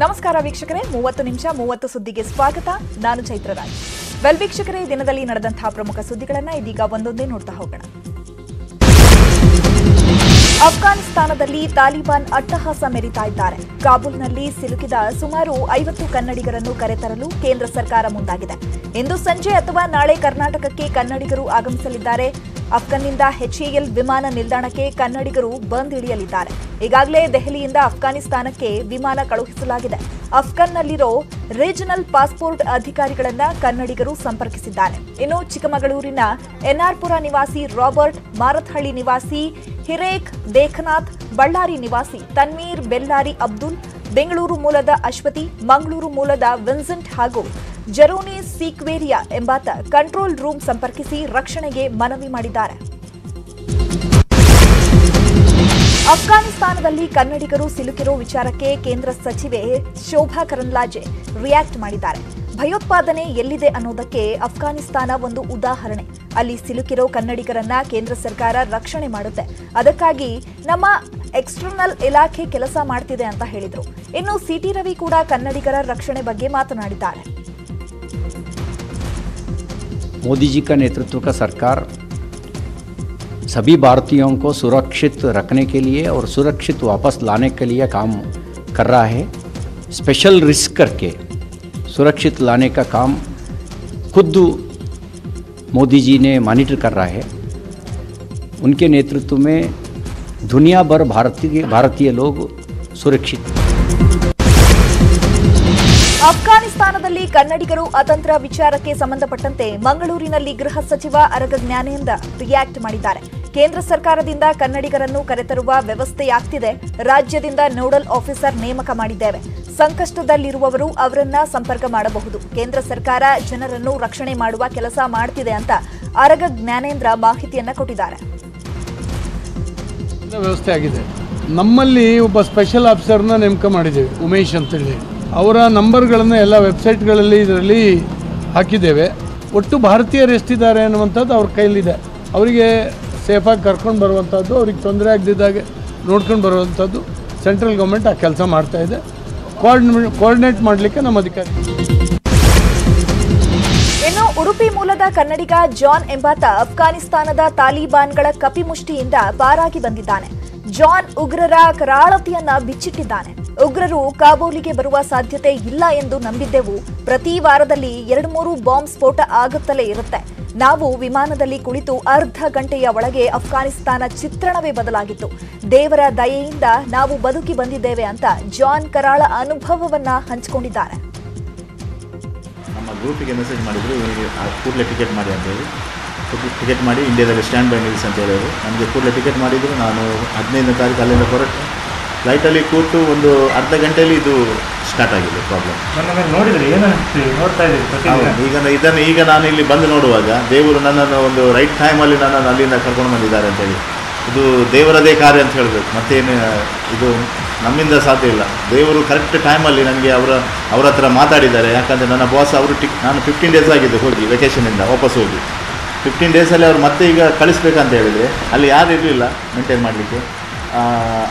ನಮಸ್ಕಾರ ವೀಕ್ಷಕರೇ, ಮೂವತ್ತು ನಿಮಿಷ, ಮೂವತ್ತು ಸುದ್ದಿಗೆ ಸ್ವಾಗತ. ನಾನು ಚೈತ್ರ ರಾಜ್ ವೆಲ್ ವೀಕ್ಷಕರೇ ದಿನದಲ್ಲಿ ನಡೆದಂತಹ ಪ್ರಮುಖ ಸುದ್ದಿಗಳನ್ನ ಇದೀಗ ಒಂದೊಂದೇ ನೋಡ್ತಾ ಹೋಗೋಣ. ಅಫ್ಘಾನಿಸ್ತಾನದಲ್ಲಿ ತಾಲಿಬಾನ್ ಅಟ್ಟಹಾಸ ಮೆರಿತಾ ಇದ್ದಾರೆ. ಕಾಬೂಲ್ನಲ್ಲಿ ಸಿಲುಕಿದ ಸುಮಾರು ಐವತ್ತು ಕನ್ನಡಿಗರನ್ನು ಕರೆತರಲು ಕೇಂದ್ರ ಸರ್ಕಾರ ಮುಂದಾಗಿದೆ. ಇಂದು ಸಂಜೆ ಅಥವಾ ನಾಳೆ ಕರ್ನಾಟಕಕ್ಕೆ ಕನ್ನಡಿಗರು ಆಗಮಿಸಲಿದ್ದಾರೆ. ಅಫ್ಘಾನ್ನಿಂದ ಎಚ್ಎಎಲ್ ವಿಮಾನ ನಿಲ್ದಾಣಕ್ಕೆ ಕನ್ನಡಿಗರು ಬಂದ್ ಹಿಡಿಯಲಿದ್ದಾರೆ. ಈಗಾಗಲೇ ದೆಹಲಿಯಿಂದ ಅಫ್ಘಾನಿಸ್ತಾನಕ್ಕೆ ವಿಮಾನ ಕಳುಹಿಸಲಾಗಿದೆ. ಅಫ್ಘಾನ್ನಲ್ಲಿರೋ ರೀಜನಲ್ ಪಾಸ್ಪೋರ್ಟ್ ಅಧಿಕಾರಿಗಳನ್ನ ಕನ್ನಡಿಗರು ಸಂಪರ್ಕಿಸಿದ್ದಾರೆ. ಇನ್ನು ಚಿಕ್ಕಮಗಳೂರಿನ ಎನ್ಆರ್ಪುರ ನಿವಾಸಿ ರಾಬರ್ಟ್ ಮಾರತ್ಹಳ್ಳಿ ನಿವಾಸಿ ಹಿರೇಕ್ ದೇಖನಾಥ್, ಬಳ್ಳಾರಿ ನಿವಾಸಿ ತನ್ವೀರ್ ಬೆಲ್ಲಾರಿ ಅಬ್ದುಲ್, ಬೆಂಗಳೂರು ಮೂಲದ ಅಶ್ವತಿ, ಮಂಗಳೂರು ಮೂಲದ ವಿನ್ಸೆಂಟ್ ಹಾಗೂ ಜರೋನಿ ಸೀಕ್ವೇರಿಯಾ ಎಂಬಾತ ಕಂಟ್ರೋಲ್ ರೂಮ್ ಸಂಪರ್ಕಿಸಿ ರಕ್ಷಣೆಗೆ ಮನವಿ ಮಾಡಿದ್ದಾರೆ. ಅಫ್ಘಾನಿಸ್ತಾನದಲ್ಲಿ ಕನ್ನಡಿಗರು ಸಿಲುಕಿರೋ ವಿಚಾರಕ್ಕೆ ಕೇಂದ್ರ ಸಚಿವೆ ಶೋಭಾ ಕರಂದ್ಲಾಜೆ ರಿಯಾಕ್ಟ್ ಮಾಡಿದ್ದಾರೆ. ಭಯೋತ್ಪಾದನೆ ಎಲ್ಲಿದೆ ಅನ್ನೋದಕ್ಕೆ ಅಫ್ಘಾನಿಸ್ತಾನ ಒಂದು ಉದಾಹರಣೆ. ಅಲ್ಲಿ ಸಿಲುಕಿರೋ ಕನ್ನಡಿಗರನ್ನ ಕೇಂದ್ರ ಸರ್ಕಾರ ರಕ್ಷಣೆ ಮಾಡುತ್ತೆ. ಅದಕ್ಕಾಗಿ ನಮ್ಮ ಎಕ್ಸ್ಟರ್ನಲ್ ಇಲಾಖೆ ಕೆಲಸ ಮಾಡ್ತಿದೆ ಅಂತ ಹೇಳಿದರು. ಇನ್ನು ಸಿಟಿ ರವಿ ಕೂಡ ಕನ್ನಡಿಗರ ರಕ್ಷಣೆ ಬಗ್ಗೆ ಮಾತನಾಡಿದ್ದಾರೆ. मोदी जी का नेतृत्व का सरकार सभी भारतीयों को सुरक्षित रखने के लिए और सुरक्षित वापस लाने के लिए काम कर रहा है। स्पेशल रिस्क करके सुरक्षित लाने का काम खुद मोदी जी ने मॉनिटर कर रहा है। उनके नेतृत्व में दुनिया भर भारतीय भारतीय लोग सुरक्षित। ಅಫ್ಘಾನಿಸ್ತಾನದಲ್ಲಿ ಕನ್ನಡಿಗರು ಅತಂತ್ರ ವಿಚಾರಕ್ಕೆ ಸಂಬಂಧಪಟ್ಟಂತೆ ಮಂಗಳೂರಿನಲ್ಲಿ ಗೃಹ ಸಚಿವ ಅರಗ ಜ್ಞಾನೇಂದ ರಿಯಾಕ್ಟ್ ಮಾಡಿದ್ದಾರೆ. ಕೇಂದ್ರ ಸರ್ಕಾರದಿಂದ ಕನ್ನಡಿಗರನ್ನು ಕರೆತರುವ ವ್ಯವಸ್ಥೆಯಾಗ್ತಿದೆ. ರಾಜ್ಯದಿಂದ ನೋಡಲ್ ಆಫೀಸರ್ ನೇಮಕ ಮಾಡಿದ್ದೇವೆ. ಸಂಕಷ್ಟದಲ್ಲಿರುವವರು ಅವರನ್ನ ಸಂಪರ್ಕ ಮಾಡಬಹುದು. ಕೇಂದ್ರ ಸರ್ಕಾರ ಜನರನ್ನು ರಕ್ಷಣೆ ಮಾಡುವ ಕೆಲಸ ಮಾಡ್ತಿದೆ ಅಂತ ಅರಗ ಜ್ಞಾನೇಂದ್ರ ಮಾಹಿತಿಯನ್ನ ಕೊಟ್ಟಿದ್ದಾರೆ. ವ್ಯವಸ್ಥೆ ನಮ್ಮಲ್ಲಿ ಒಬ್ಬ ಸ್ಪೆಷಲ್ ಆಫೀಸರ್ನ ನೇಮಕ ಮಾಡಿದ್ದೇವೆ. ಉಮೇಶ್ ಅಂತೇಳಿ. ಅವರ ನಂಬರ್ಗಳನ್ನು ಎಲ್ಲ ವೆಬ್ಸೈಟ್ಗಳಲ್ಲಿ ಇದರಲ್ಲಿ ಹಾಕಿದ್ದೇವೆ. ಒಟ್ಟು ಭಾರತೀಯರು ಎಷ್ಟಿದ್ದಾರೆ ಅನ್ನುವಂಥದ್ದು ಅವ್ರ ಕೈಲಿದೆ ಅವರಿಗೆ ಸೇಫಾಗಿ ಕರ್ಕೊಂಡು ಬರುವಂಥದ್ದು, ಅವ್ರಿಗೆ ತೊಂದರೆ ಆಗದಿದ್ದಾಗೆ ನೋಡ್ಕೊಂಡು ಬರುವಂಥದ್ದು ಸೆಂಟ್ರಲ್ ಗೌರ್ಮೆಂಟ್ ಆ ಕೆಲಸ ಮಾಡ್ತಾ ಇದೆ. ಕೋಆರ್ಡಿನೇ ಕೋಆರ್ಡಿನೇಟ್ ಮಾಡಲಿಕ್ಕೆ ನಮ್ಮ ಅಧಿಕಾರಿ. ಇನ್ನು ಉಡುಪಿ ಮೂಲದ ಕನ್ನಡಿಗ ಜಾನ್ ಎಂಬಾತ ಅಫ್ಘಾನಿಸ್ತಾನದ ತಾಲಿಬಾನ್ಗಳ ಕಪಿಮುಷ್ಟಿಯಿಂದ ಪಾರಾಗಿ ಬಂದಿದ್ದಾನೆ. ಜಾನ್ ಉಗ್ರರ ಕರಾಳತೆಯನ್ನ ಬಿಚ್ಚಿಟ್ಟಿದ್ದಾನೆ. ಉಗ್ರರು ಕಾಬೂಲಿಗೆ ಬರುವ ಸಾಧ್ಯತೆ ಇಲ್ಲ ಎಂದು ನಂಬಿದ್ದೆವು. ಪ್ರತಿ ವಾರದಲ್ಲಿ ಎರಡು ಮೂರು ಬಾಂಬ್ ಸ್ಫೋಟ ಆಗುತ್ತಲೇ ಇರುತ್ತೆ. ನಾವು ವಿಮಾನದಲ್ಲಿ ಕುಳಿತು ಅರ್ಧ ಗಂಟೆಯ ಒಳಗೆ ಅಫ್ಘಾನಿಸ್ತಾನ ಚಿತ್ರಣವೇ ಬದಲಾಗಿತ್ತು. ದೇವರ ದಯೆಯಿಂದ ನಾವು ಬದುಕಿ ಬಂದಿದ್ದೇವೆ ಅಂತ ಜಾನ್ ಕರಾಳ ಅನುಭವವನ್ನ ಹಂಚಿಕೊಂಡಿದ್ದಾರೆ. ನಮ್ಮ ಗ್ರೂಪಿಗೆ ಮೆಸೇಜ್ ಮಾಡಿದ್ರು ಕೂಡಲೇ ಟಿಕೆಟ್ ಮಾಡಿ ಅಂತೇಳಿ ಟಿಕೆಟ್ ಮಾಡಿ ಇಂಡಿಯಾದಲ್ಲಿ ಸ್ಟ್ಯಾಂಡ್ ಬೈ ನಿಲ್ಸ್ ಅಂತ ಹೇಳಿದ್ರು. ನನಗೆ ಕೂಡಲೇ ಟಿಕೆಟ್ ಮಾಡಿದ್ರು. ನಾನು ಹದಿನೈದನೇ ತಾರೀಕು ಅಲ್ಲಿಂದ ಹೊರಟು. ಫ್ಲೈಟಲ್ಲಿ ಕೂತು ಒಂದು ಅರ್ಧ ಗಂಟೆಯಲ್ಲಿ ಇದು ಸ್ಟಾರ್ಟ್ ಆಗಿದೆ ಪ್ರಾಬ್ಲಮ್ ನೋಡಿದ್ರೆ ನೋಡ್ತಾ ಇದ್ದೀವಿ ಈಗ ಇದನ್ನು ಈಗ ನಾನು ಇಲ್ಲಿ ಬಂದು ನೋಡುವಾಗ ದೇವರು ನನ್ನನ್ನು ಒಂದು ರೈಟ್ ಟೈಮಲ್ಲಿ ನನ್ನನ್ನು ಅಲ್ಲಿಂದ ಕರ್ಕೊಂಡು ಬಂದಿದ್ದಾರೆ ಅಂತೇಳಿ ಇದು ದೇವರದೇ ಕಾರ್ಯ ಅಂತ ಹೇಳಬೇಕು. ಮತ್ತೇನು ಇದು ನಮ್ಮಿಂದ ಸಾಧ್ಯ ಇಲ್ಲ. ದೇವರು ಕರೆಕ್ಟ್ ಟೈಮಲ್ಲಿ ನನಗೆ ಅವರ ಅವರ ಹತ್ರ ಮಾತಾಡಿದ್ದಾರೆ. ಯಾಕಂದರೆ ನನ್ನ ಬಾಸ್ ಅವರು ಟಿಕ್ ನಾನು ಫಿಫ್ಟೀನ್ ಡೇಸ್ ಆಗಿದೆ ಹೋಗಿ ವೆಕೇಷನಿಂದ ವಾಪಸ್ ಹೋಗಿ. ಫಿಫ್ಟೀನ್ ಡೇಸಲ್ಲಿ ಅವ್ರು ಮತ್ತೆ ಈಗ ಕಳಿಸ್ಬೇಕಂತ ಹೇಳಿದರೆ ಅಲ್ಲಿ ಯಾರು ಇರಲಿಲ್ಲ ಮೇಂಟೈನ್ ಮಾಡಲಿಕ್ಕೆ?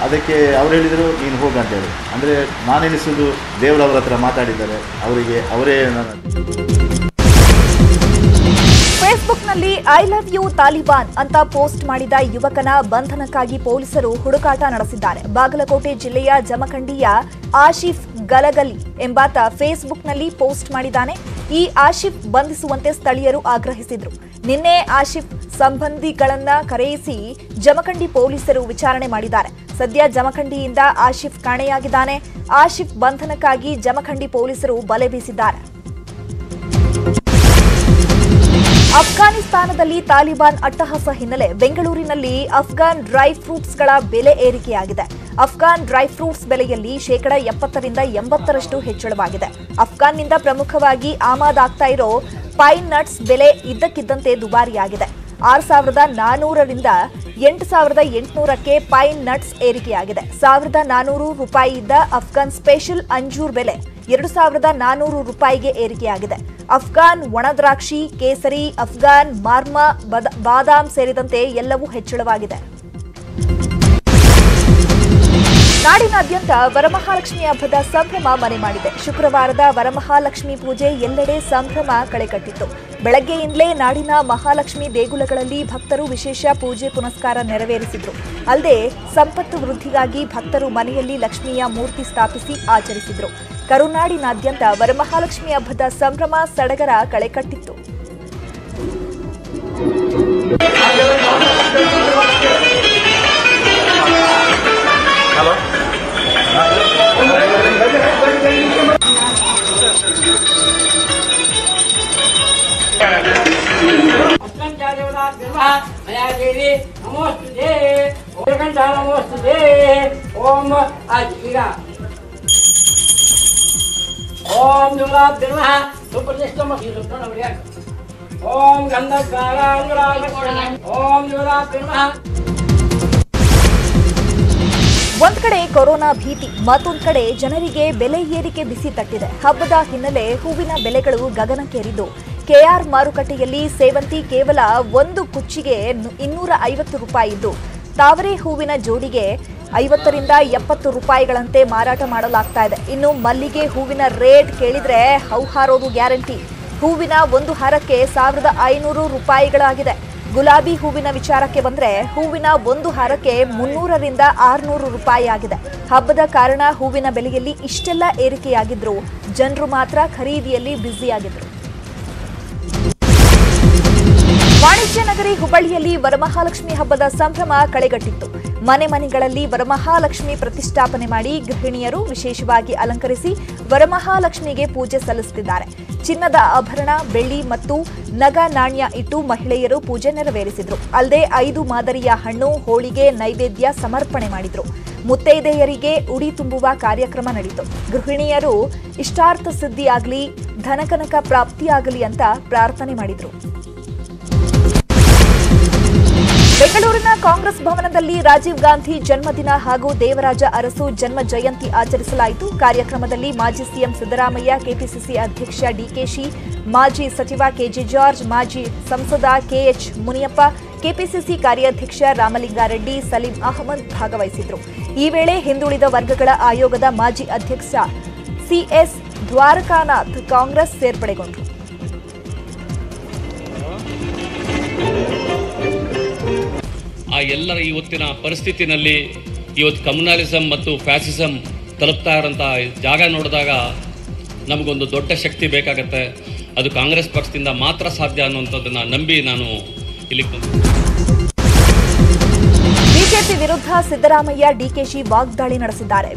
ಅದಕ್ಕೆ ಅವ್ರು ಹೇಳಿದರು, ನೀನು ಹೋಗ ಅಂತ ಹೇಳಿ. ಅಂದರೆ ನಾನೆನಿಸೋದು ದೇವರವ್ರ ಹತ್ರ ಮಾತಾಡಿದ್ದಾರೆ, ಅವರಿಗೆ ಅವರೇ ನಾನು ಫೇಸ್ಬುಕ್ನಲ್ಲಿ ಐ ಲವ್ ಯು ತಾಲಿಬಾನ್ ಅಂತ ಪೋಸ್ಟ್ ಮಾಡಿದ ಯುವಕನ ಬಂಧನಕ್ಕಾಗಿ ಪೊಲೀಸರು ಹುಡುಕಾಟ ನಡೆಸಿದ್ದಾರೆ. ಬಾಗಲಕೋಟೆ ಜಿಲ್ಲೆಯ ಜಮಖಂಡಿಯ ಆಶಿಫ್ ಗಲಗಲಿ ಎಂಬಾತ ಫೇಸ್ಬುಕ್ನಲ್ಲಿ ಪೋಸ್ಟ್ ಮಾಡಿದ್ದಾನೆ. ಈ ಆಶಿಫ್ ಬಂಧಿಸುವಂತೆ ಸ್ಥಳೀಯರು ಆಗ್ರಹಿಸಿದ್ರು. ನಿನ್ನೆ ಆಶಿಫ್ ಸಂಬಂಧಿಗಳನ್ನ ಕರೆಯಿಸಿ ಜಮಖಂಡಿ ಪೊಲೀಸರು ವಿಚಾರಣೆ ಮಾಡಿದ್ದಾರೆ. ಸದ್ಯ ಜಮಖಂಡಿಯಿಂದ ಆಶಿಫ್ ಕಾಣೆಯಾಗಿದ್ದಾನೆ. ಆಶಿಫ್ ಬಂಧನಕ್ಕಾಗಿ ಜಮಖಂಡಿ ಪೊಲೀಸರು ಬಲೆ ಬೀಸಿದ್ದಾರೆ. ಅಫ್ಘಾನಿಸ್ತಾನದಲ್ಲಿ ತಾಲಿಬಾನ್ ಅಟ್ಟಹಾಸ ಹಿನ್ನೆಲೆ ಬೆಂಗಳೂರಿನಲ್ಲಿ ಅಫ್ಘಾನ್ ಡ್ರೈ ಫ್ರೂಟ್ಸ್ಗಳ ಬೆಲೆ ಏರಿಕೆಯಾಗಿದೆ. ಅಫ್ಘಾನ್ ಡ್ರೈ ಫ್ರೂಟ್ಸ್ ಬೆಲೆಯಲ್ಲಿ ಶೇಕಡ ಎಪ್ಪತ್ತರಿಂದ ಎಂಬತ್ತರಷ್ಟು ಹೆಚ್ಚಳವಾಗಿದೆ. ಅಫ್ಘಾನ್ನಿಂದ ಪ್ರಮುಖವಾಗಿ ಆಮದಾಗ್ತಾ ಇರೋ ಪೈನ್ ನಟ್ಸ್ ಬೆಲೆ ಇದ್ದಕ್ಕಿದ್ದಂತೆ ದುಬಾರಿಯಾಗಿದೆ. ಆರು ಸಾವಿರದ ನಾನೂರರಿಂದ ಎಂಟು ಸಾವಿರದ ಎಂಟುನೂರಕ್ಕೆ ಪೈನ್ ನಟ್ಸ್ ಏರಿಕೆಯಾಗಿದೆ. ಸಾವಿರದ ನಾನೂರು ರೂಪಾಯಿ ಇದ್ದ ಅಫ್ಘಾನ್ ಸ್ಪೆಷಲ್ ಅಂಜೂರ್ ಬೆಲೆ ಎರಡು ಸಾವಿರದ ನಾನೂರು ರೂಪಾಯಿಗೆ ಏರಿಕೆಯಾಗಿದೆ. ಅಫ್ಘಾನ್ ಒಣದ್ರಾಕ್ಷಿ, ಕೇಸರಿ, ಅಫ್ಘಾನ್ ಮಾರ್ಮಾ, ಬದ- ಬಾದಾಮ್ ಸೇರಿದಂತೆ ಎಲ್ಲವೂ ಹೆಚ್ಚಳವಾಗಿದೆ. ನಾಡಿನಾದ್ಯಂತ ವರಮಹಾಲಕ್ಷ್ಮಿ ಹಬ್ಬದ ಸಂಭ್ರಮ ಮನೆ ಮಾಡಿದೆ. ಶುಕ್ರವಾರದ ವರಮಹಾಲಕ್ಷ್ಮಿ ಪೂಜೆ ಎಲ್ಲೆಡೆ ಸಂಭ್ರಮ ಕಳೆಕಟ್ಟಿತ್ತು. ಬೆಳಗ್ಗೆಯಿಂದಲೇ ನಾಡಿನ ಮಹಾಲಕ್ಷ್ಮಿ ದೇಗುಲಗಳಲ್ಲಿ ಭಕ್ತರು ವಿಶೇಷ ಪೂಜೆ ಪುನಸ್ಕಾರ ನೆರವೇರಿಸಿದ್ರು. ಅಲ್ಲದೆ ಸಂಪತ್ತು ವೃದ್ಧಿಗಾಗಿ ಭಕ್ತರು ಮನೆಯಲ್ಲಿ ಲಕ್ಷ್ಮಿಯ ಮೂರ್ತಿ ಸ್ಥಾಪಿಸಿ ಆಚರಿಸಿದ್ರು. ಕರುನಾಡಿನಾದ್ಯಂತ ವರಮಹಾಲಕ್ಷ್ಮಿ ಹಬ್ಬದ ಸಂಭ್ರಮ ಸಡಗರ ಕಳೆಕಟ್ಟಿತ್ತು. मया Om Om Om ಒಂದ್ ಕಡೆ ಕೊರೋನಾ ಭೀತಿ, ಮತ್ತೊಂದ್ ಕಡೆ ಜನರಿಗೆ ಬೆಲೆ ಏರಿಕೆ ಬಿಸಿ ತಟ್ಟಿದೆ. ಹಬ್ಬದ ಹಿನ್ನೆಲೆ ಹೂವಿನ ಬೆಲೆಗಳು ಗಗನಕ್ಕೇರಿದ್ದು. ಕೆಆರ್ ಮಾರುಕಟ್ಟೆಯಲ್ಲಿ ಸೇವಂತಿ ಕೇವಲ ಒಂದು ಕುಚ್ಚಿಗೆ ಇನ್ನೂರ ಐವತ್ತು ರೂಪಾಯಿ ಇದ್ದು, ತಾವರೆ ಹೂವಿನ ಜೋಡಿಗೆ ಐವತ್ತರಿಂದ ಎಪ್ಪತ್ತು ರೂಪಾಯಿಗಳಂತೆ ಮಾರಾಟ ಮಾಡಲಾಗ್ತಾ ಇದೆ. ಇನ್ನು ಮಲ್ಲಿಗೆ ಹೂವಿನ ರೇಟ್ ಕೇಳಿದ್ರೆ ಹೌಹಾರೋದು ಗ್ಯಾರಂಟಿ. ಹೂವಿನ ಒಂದು ಹಾರಕ್ಕೆ ಸಾವಿರದ ಐನೂರು ರೂಪಾಯಿಗಳಾಗಿದೆ. ಗುಲಾಬಿ ಹೂವಿನ ವಿಚಾರಕ್ಕೆ ಬಂದ್ರೆ ಹೂವಿನ ಒಂದು ಹಾರಕ್ಕೆ ಮುನ್ನೂರರಿಂದ ಆರ್ನೂರು ರೂಪಾಯಿ ಆಗಿದೆ ಹಬ್ಬದ ಕಾರಣ ಹೂವಿನ ಬೆಲೆಯಲ್ಲಿ ಇಷ್ಟೆಲ್ಲ ಏರಿಕೆಯಾಗಿದ್ರು. ಜನರು ಮಾತ್ರ ಖರೀದಿಯಲ್ಲಿ ಬ್ಯುಸಿಯಾಗಿದ್ರು. ವಾಣಿಜ್ಯ ನಗರಿ ಹುಬ್ಬಳ್ಳಿಯಲ್ಲಿ ವರಮಹಾಲಕ್ಷ್ಮಿ ಹಬ್ಬದ ಸಂಭ್ರಮ ಕಳೆಗಟ್ಟಿತ್ತು. ಮನೆ ಮನೆಗಳಲ್ಲಿ ವರಮಹಾಲಕ್ಷ್ಮಿ ಪ್ರತಿಷ್ಠಾಪನೆ ಮಾಡಿ ಗೃಹಿಣಿಯರು ವಿಶೇಷವಾಗಿ ಅಲಂಕರಿಸಿ ವರಮಹಾಲಕ್ಷ್ಮಿಗೆ ಪೂಜೆ ಸಲ್ಲಿಸುತ್ತಿದ್ದಾರೆ. ಚಿನ್ನದ ಆಭರಣ, ಬೆಳ್ಳಿ ಮತ್ತು ನಗ ನಾಣ್ಯ ಇಟ್ಟು ಮಹಿಳೆಯರು ಪೂಜೆ ನೆರವೇರಿಸಿದರು. ಅಲ್ಲದೆ ಐದು ಮಾದರಿಯ ಹಣ್ಣು, ಹೋಳಿಗೆ, ನೈವೇದ್ಯ ಸಮರ್ಪಣೆ ಮಾಡಿದರು. ಮುತ್ತೈದೆಯರಿಗೆ ಉಡಿ ತುಂಬುವ ಕಾರ್ಯಕ್ರಮ ನಡೆಯಿತು ಗೃಹಿಣಿಯರು ಇಷ್ಟಾರ್ಥ ಸಿದ್ಧಿಯಾಗಲಿ, ಧನಕನಕ ಪ್ರಾಪ್ತಿಯಾಗಲಿ ಅಂತ ಪ್ರಾರ್ಥನೆ ಮಾಡಿದ್ರು. ಬೆಂಗಳೂರಿನ ಕಾಂಗ್ರೆಸ್ ಭವನದಲ್ಲಿ ರಾಜೀವ್ ಗಾಂಧಿ ಜನ್ಮದಿನ ಹಾಗೂ ದೇವರಾಜ ಅರಸು ಜನ್ಮ ಜಯಂತಿ ಆಚರಿಸಲಾಯಿತು. ಕಾರ್ಯಕ್ರಮದಲ್ಲಿ ಮಾಜಿ ಸಿಎಂ ಸಿದ್ದರಾಮಯ್ಯ, ಕೆಪಿಸಿಸಿ ಅಧ್ಯಕ್ಷ ಡಿಕೆಶಿ ಮಾಜಿ ಸಚಿವ ಕೆಜೆ ಜಾರ್ಜ್, ಮಾಜಿ ಸಂಸದ ಕೆಎಚ್ ಮುನಿಯಪ್ಪ, ಕೆಪಿಸಿಸಿ ಕಾರ್ಯಾಧ್ಯಕ್ಷ ರಾಮಲಿಂಗಾರೆಡ್ಡಿ, ಸಲೀಂ ಅಹಮದ್ ಭಾಗವಹಿಸಿದ್ರು ಈ ವೇಳೆ ಹಿಂದುಳಿದ ವರ್ಗಗಳ ಆಯೋಗದ ಮಾಜಿ ಅಧ್ಯಕ್ಷ ಸಿಎಸ್ ದ್ವಾರಕಾನಾಥ್ ಕಾಂಗ್ರೆಸ್ ಸೇರ್ಪಡೆಗೊಂಡರು ಆ ಎಲ್ಲರ ಇವತ್ತಿನ ಪರಿಸ್ಥಿತಿನಲ್ಲಿ ಇವತ್ತು ಕಮ್ಯುನಲಿಸಮ್ ಮತ್ತು ಫ್ಯಾಸಿಸಮ್ ತಲುಪ್ತಾ ಇರೋಂಥ ಜಾಗ ನೋಡಿದಾಗ ನಮಗೊಂದು ದೊಡ್ಡ ಶಕ್ತಿ ಬೇಕಾಗತ್ತೆ. ಅದು ಕಾಂಗ್ರೆಸ್ ಪಕ್ಷದಿಂದ ಮಾತ್ರ ಸಾಧ್ಯ ಅನ್ನುವಂಥದ್ದನ್ನು ನಂಬಿ ನಾನು ಇಲ್ಲಿ ಬಿಜೆಪಿ ವಿರುದ್ಧ ಸಿದ್ದರಾಮಯ್ಯ ಡಿಕೆಶಿ ವಾಗ್ದಾಳಿ ನಡೆಸಿದ್ದಾರೆ.